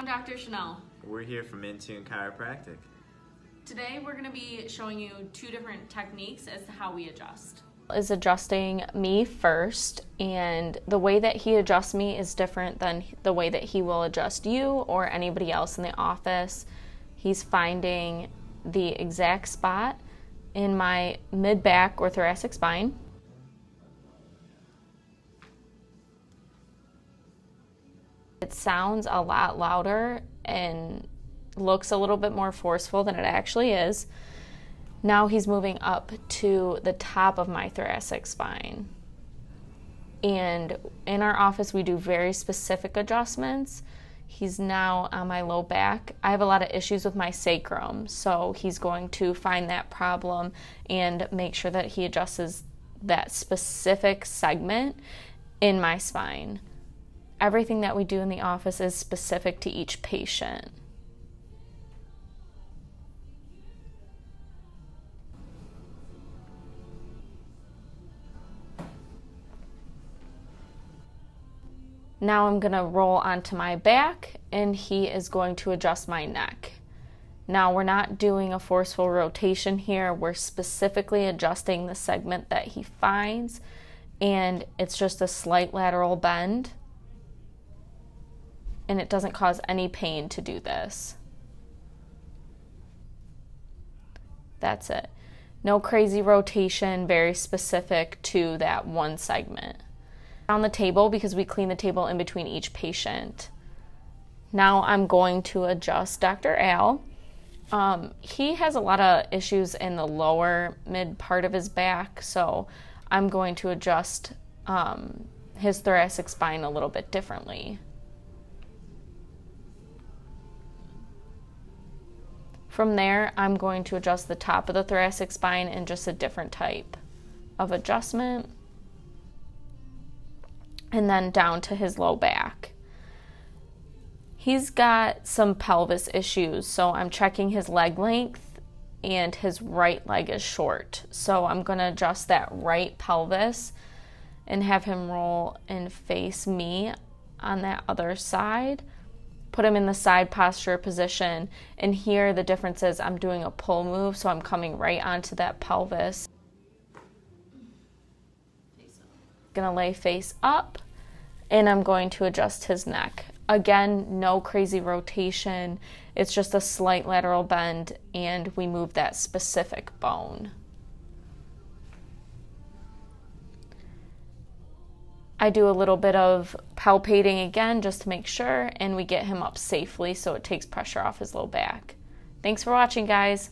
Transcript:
I'm Dr. Chanel. We're here from Intune Chiropractic. Today we're going to be showing you two different techniques as to how we adjust. Is adjusting me first, and the way that he adjusts me is different than the way that he will adjust you or anybody else in the office. He's finding the exact spot in my mid back or thoracic spine. It sounds a lot louder and looks a little bit more forceful than it actually is. Now he's moving up to the top of my thoracic spine. And in our office, we do very specific adjustments. He's now on my low back. I have a lot of issues with my sacrum, so he's going to find that problem and make sure that he adjusts that specific segment in my spine. Everything that we do in the office is specific to each patient. Now I'm going to roll onto my back and he is going to adjust my neck. Now we're not doing a forceful rotation here. We're specifically adjusting the segment that he finds and it's just a slight lateral bend and it doesn't cause any pain to do this. That's it. No crazy rotation, very specific to that one segment on the table because we clean the table in between each patient. Now I'm going to adjust Dr. Al. Um, he has a lot of issues in the lower mid part of his back, so I'm going to adjust um, his thoracic spine a little bit differently. From there, I'm going to adjust the top of the thoracic spine in just a different type of adjustment and then down to his low back. He's got some pelvis issues, so I'm checking his leg length and his right leg is short. So I'm going to adjust that right pelvis and have him roll and face me on that other side. Put him in the side posture position. And here the difference is I'm doing a pull move, so I'm coming right onto that pelvis. Gonna lay face up and I'm going to adjust his neck. Again, no crazy rotation. It's just a slight lateral bend and we move that specific bone. I do a little bit of palpating again just to make sure and we get him up safely so it takes pressure off his low back. Thanks for watching guys.